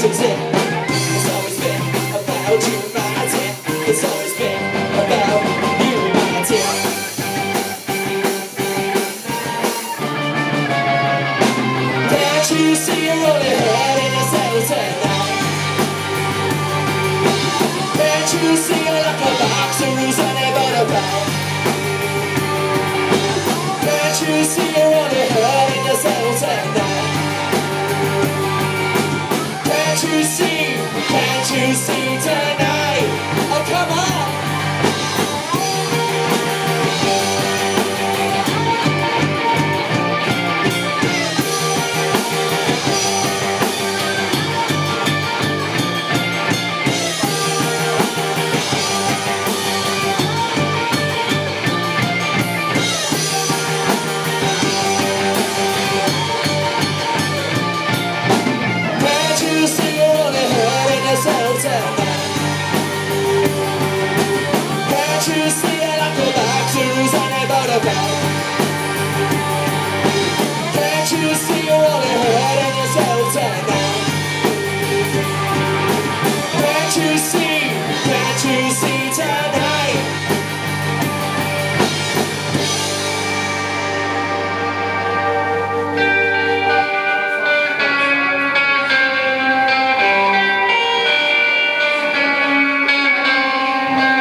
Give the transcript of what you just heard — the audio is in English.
It's always been about you, my dear. It's always been about you, my dear. Can't you see only? Can't you see? taste